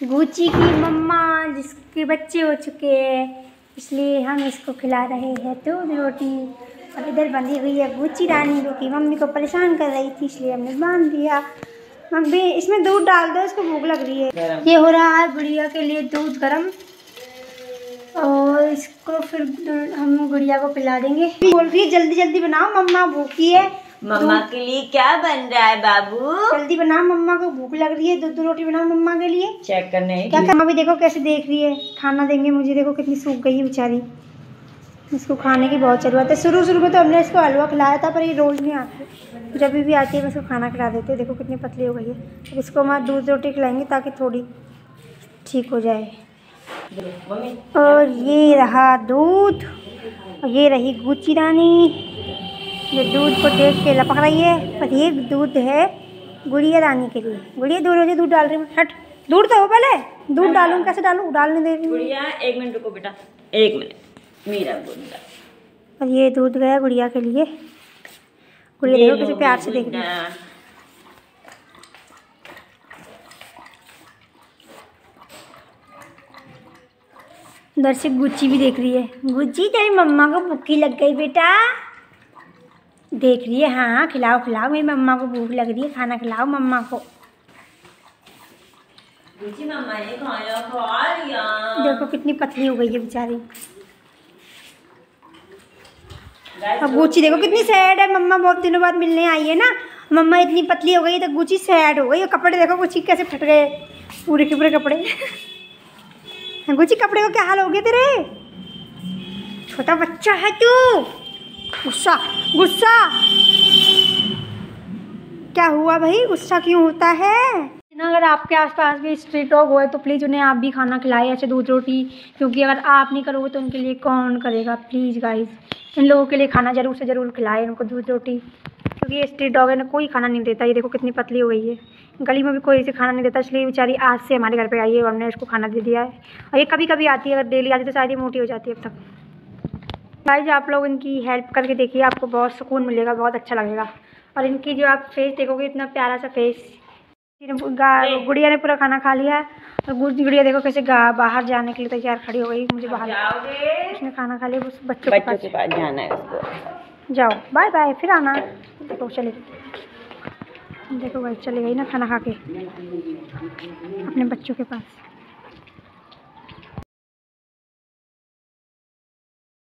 Gucci की मम्मा जिसके बच्चे हो चुके हैं इसलिए हम इसको खिला रहे हैं। दूध रोटी और इधर बंधी हुई है गुची रानी जो कि मम्मी को परेशान कर रही थी इसलिए हमने बाँध दिया। मम्मी इसमें दूध डाल दो इसको भूख लग रही है। ये हो रहा है गुड़िया के लिए दूध गर्म। और इसको फिर हम गुड़िया को पिला देंगे। बोल रही है जल्दी जल्दी बनाओ मम्मा भूखी है। मम्मा के लिए क्या बन रहा है बाबू? जल्दी बनाओ मम्मा को भूख लग रही है दूध रोटी बनाओ मम्मा के लिए। चेक करने क्या करना अभी देखो कैसे देख रही है। खाना देंगे मुझे देखो कितनी सूख गई है बेचारी। इसको खाने की बहुत ज़रूरत है। शुरू शुरू में तो हमने इसको हलवा खिलाया था पर ये रोज़ नहीं आती। जब भी आती है मैं इसको खाना खिला देते देखो कितनी पतली हो गई है। अब इसको हम दूध रोटी खिलाएँगे ताकि थोड़ी ठीक हो जाए। और ये रहा दूध। और ये रही गुची रानी। जो दूध को देख के लपक रही है पर ये दूध है गुड़िया रानी के लिए। गुड़िया दूर रोज़े दूध डाल रही हूँ। हट दूध तो हो पहले। दूध डालूँ कैसे डालूँ? डालने दे रही हूँ। गुड़िया एक मिनट रुको बेटा। एक मिनट। मेरा गुंडा और ये दूध गया गुड़िया के लिए। गुड़िया देखो किसी प्यार से देख रही है। उधर से गुच्ची भी देख रही है। गुच्ची तेरी मम्मा को भूखी लग गई बेटा। देख रही है हाँ हाँ खिलाओ खिलाओ मेरी मम्मा को भूख लग रही है खाना खिलाओ मम्मा को। देखो कितनी पतली हो गई है बेचारी। अब गुच्ची देखो कितनी सैड है मम्मा बहुत दिनों बाद मिलने आई है ना। मम्मा इतनी पतली हो गई तो गुच्ची सैड हो गई और कपड़े देखो गुच्ची कैसे फट गए पूरे के पूरे कपड़े। गुच्ची कपड़े को क्या हाल हो गए तेरे? छोटा बच्चा है तू। गुस्सा गुस्सा। क्या हुआ भाई? गुस्सा क्यों होता है? ना, अगर आपके आसपास भी स्ट्रीट डॉग होए तो प्लीज़ उन्हें आप भी खाना खिलाए ऐसे दूध रोटी, क्योंकि अगर आप नहीं करोगे तो उनके लिए कौन करेगा? प्लीज़ गाइस इन लोगों के लिए खाना ज़रूर से ज़रूर खिलाए उनको दूध रोटी। क्योंकि ये स्ट्रीट डॉग है ना, कोई खाना नहीं देता। ये देखो कितनी पतली हो गई है। गली में भी कोई इसे खाना नहीं देता, इसलिए बेचारी आज से हमारे घर पे आई है और हमने इसको खाना दे दिया है। और ये कभी कभी आती है, अगर डेली आती है तो शायद ये मोटी हो जाती है अब तक। गाइज़ आप लोग इनकी हेल्प करके देखिए आपको बहुत सुकून मिलेगा बहुत अच्छा लगेगा। और इनकी जो आप फेस देखोगे इतना प्यारा सा फेस गुड़िया ने पूरा खाना खा लिया है। और गुड़िया देखो कैसे बाहर जाने के लिए तैयार खड़ी हो गई मुझे बाहर। उसने खाना खा लिया उस बच्चों के बच्चों के पास जाना है उसको। जाओ बाय बाय फिर आना। देखो चले। देखो भाई चले गई ना खाना खा के अपने बच्चों के पास।